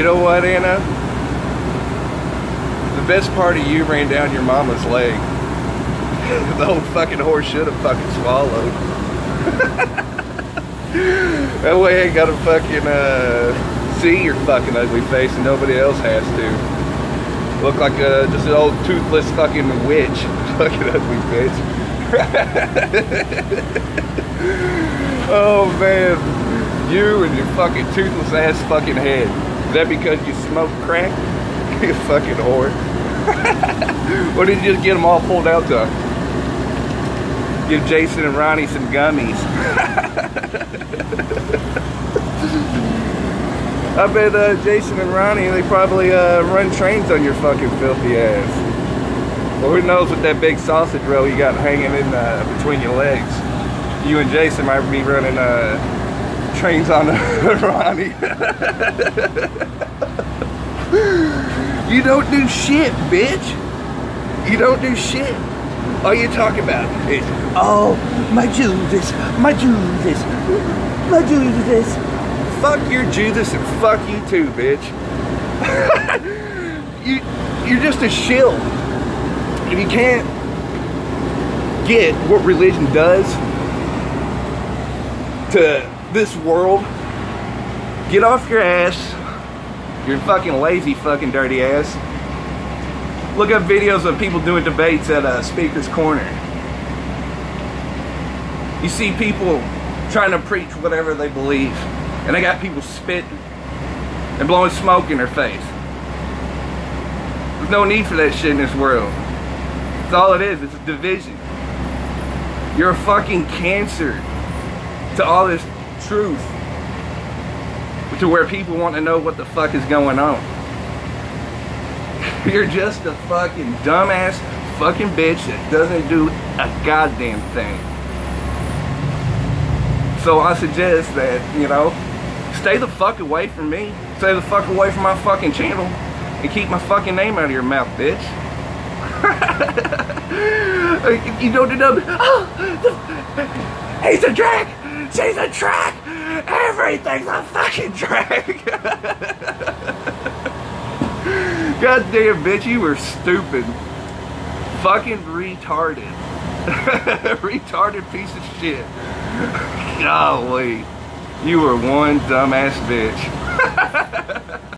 You know what, Anna? The best part of you ran down your mama's leg. the old fucking horse should have fucking swallowed. that way I ain't gotta fucking uh, see your fucking ugly face and nobody else has to. Look like uh, just an old toothless fucking witch. Fucking ugly bitch. oh man. You and your fucking toothless ass fucking head. Is that because you smoke crack? you fucking whore. or did you just get them all pulled out to give Jason and Ronnie some gummies? I bet uh, Jason and Ronnie, they probably uh, run trains on your fucking filthy ass. Well, who knows what that big sausage roll you got hanging in uh, between your legs. You and Jason might be running uh, trains on the Ronnie. you don't do shit, bitch. You don't do shit. All you talk about is, oh, my Judas, my Judas, my Judas. Fuck your Judas and fuck you too, bitch. you, you're just a shill if you can't get what religion does to this world, get off your ass. You're fucking lazy, fucking dirty ass. Look up videos of people doing debates at a speaker's corner. You see people trying to preach whatever they believe, and they got people spitting and blowing smoke in their face. There's no need for that shit in this world. That's all it is. It's a division. You're a fucking cancer to all this truth. To where people want to know what the fuck is going on. You're just a fucking dumbass fucking bitch that doesn't do a goddamn thing. So I suggest that, you know, stay the fuck away from me. Stay the fuck away from my fucking channel. And keep my fucking name out of your mouth, bitch. you don't know. Oh, he's a drag. She's a track! Everything's a fucking drag. Goddamn bitch, you were stupid. Fucking retarded. retarded piece of shit. Golly. You were one dumbass bitch.